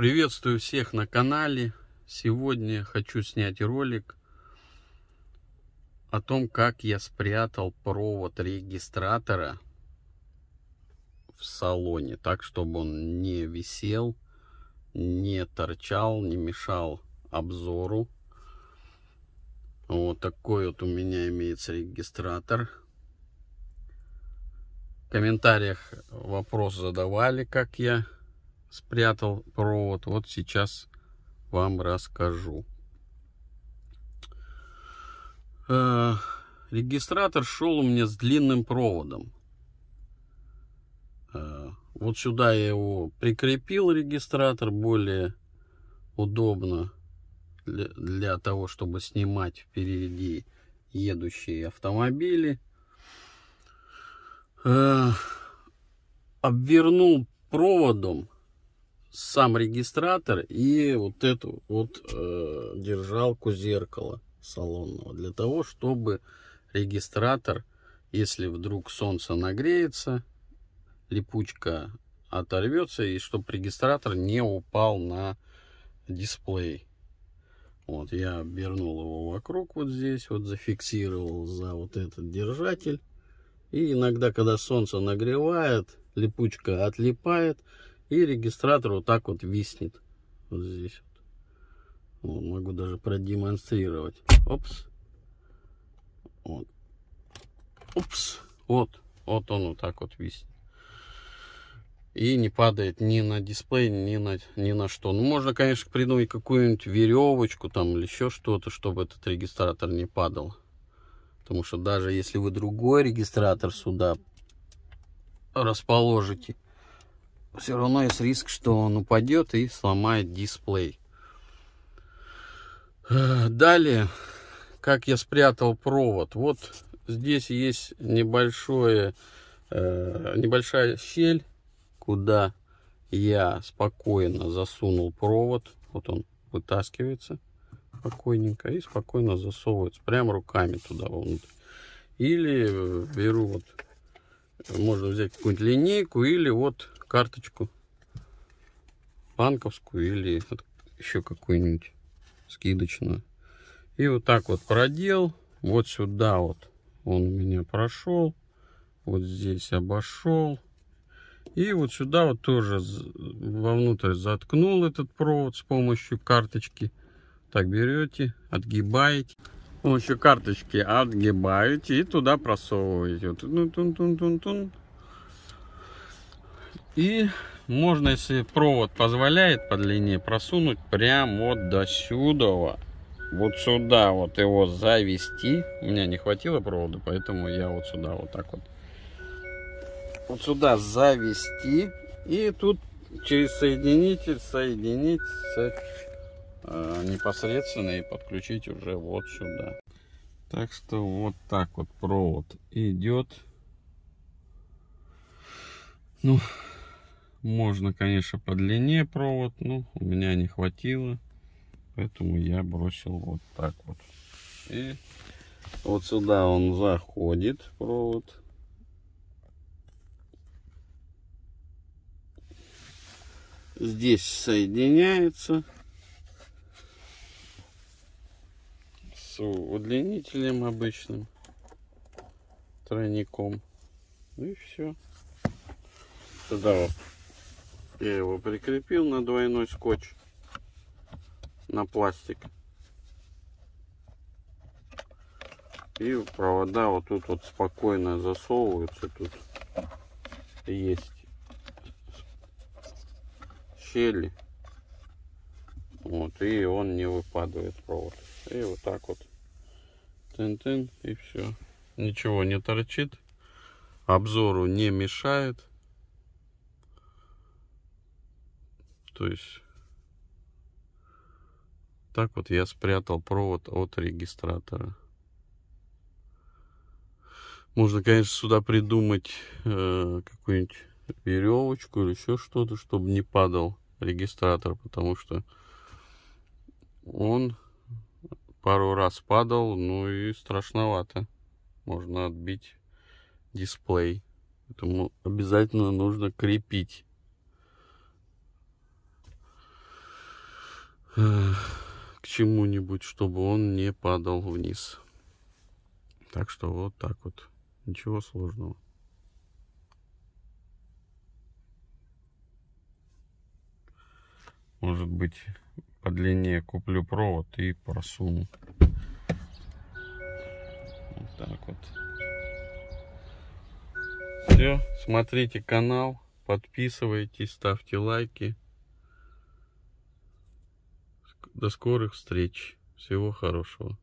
Приветствую всех на канале. Сегодня хочу снять ролик о том, как я спрятал провод регистратора в салоне, так чтобы он не висел, не торчал, не мешал обзору. Вот такой вот у меня имеется регистратор. В комментариях вопрос задавали, как я спрятал провод. Вот сейчас вам расскажу. Э, регистратор шел у меня с длинным проводом. Э, вот сюда я его прикрепил, регистратор, более удобно для, для того, чтобы снимать впереди едущие автомобили. Э, обвернул проводом сам регистратор и вот эту вот э, держалку зеркала салонного для того, чтобы регистратор, если вдруг солнце нагреется, липучка оторвется и чтобы регистратор не упал на дисплей. Вот я обернул его вокруг вот здесь, вот зафиксировал за вот этот держатель. И иногда, когда солнце нагревает, липучка отлипает, и регистратор вот так вот виснет. Вот здесь вот. вот могу даже продемонстрировать. Опс. Вот. Упс. Вот. Вот он вот так вот виснет. И не падает ни на дисплей, ни на, ни на что. Ну, можно, конечно, придумать какую-нибудь веревочку там или еще что-то, чтобы этот регистратор не падал. Потому что даже если вы другой регистратор сюда расположите, все равно есть риск, что он упадет и сломает дисплей. Э, далее, как я спрятал провод. Вот здесь есть небольшое, э, небольшая щель, куда я спокойно засунул провод. Вот он вытаскивается спокойненько и спокойно засовывается прям руками туда внутрь. Или беру вот, можно взять какую-нибудь линейку или вот карточку банковскую или еще какую-нибудь скидочную. И вот так вот продел. Вот сюда вот он у меня прошел. Вот здесь обошел. И вот сюда вот тоже вовнутрь заткнул этот провод с помощью карточки. Так берете, отгибаете. С помощью карточки отгибаете и туда просовываете. Вот. И можно, если провод позволяет по длине, просунуть прямо вот до сюда. Вот сюда вот его завести. У меня не хватило провода, поэтому я вот сюда вот так вот. Вот сюда завести. И тут через соединитель соединить с, э, непосредственно и подключить уже вот сюда. Так что вот так вот провод идет. Ну, можно, конечно, по длине провод, но у меня не хватило. Поэтому я бросил вот так вот. И вот сюда он заходит, провод. Здесь соединяется с удлинителем обычным, тройником. И все. Сюда вот я его прикрепил на двойной скотч на пластик. И провода вот тут вот спокойно засовываются. Тут есть щели. Вот, и он не выпадает провод. И вот так вот. Тын-тын, и все. Ничего не торчит. Обзору не мешает. То есть так вот я спрятал провод от регистратора. Можно, конечно, сюда придумать э, какую-нибудь веревочку или еще что-то, чтобы не падал регистратор, потому что он пару раз падал, ну и страшновато. Можно отбить дисплей. Поэтому обязательно нужно крепить к чему-нибудь, чтобы он не падал вниз. Так что вот так вот. Ничего сложного. Может быть, подлиннее куплю провод и просуну. Вот так вот. Все, смотрите канал, подписывайтесь, ставьте лайки. До скорых встреч. Всего хорошего.